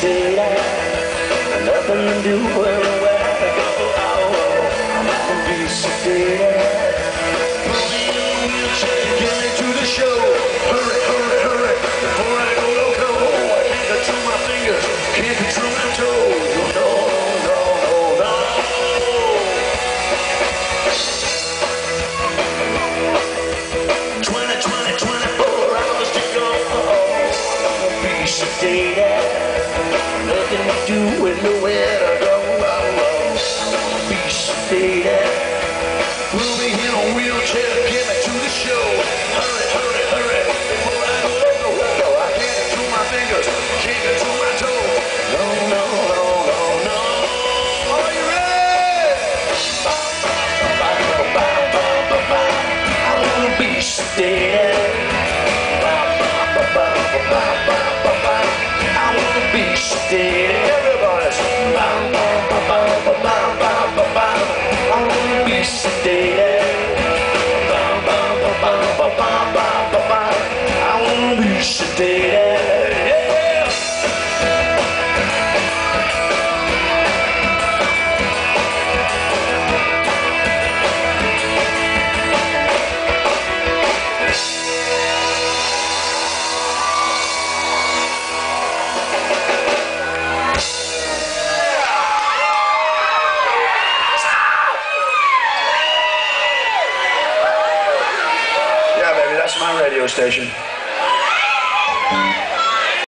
do anywhere to go. I'll be sedated. Put me in a wheelchair, get me to the show. Hurry, hurry, hurry, before I go loco. I can't control my fingers, can't control my toes. No, no, no, no. 20, 20, 24 hours to go. I'll be sedated. Nothing to do with nowhere to go. Be sedated. Me in a wheelchair, get me to the show. Hurry, hurry, hurry, before I go loco. I can't control my fingers, can't control my toes. No, no, no, no, no. Are you ready? I wanna be sedated. Yeah. Yeah, baby, that's my radio station. Bye.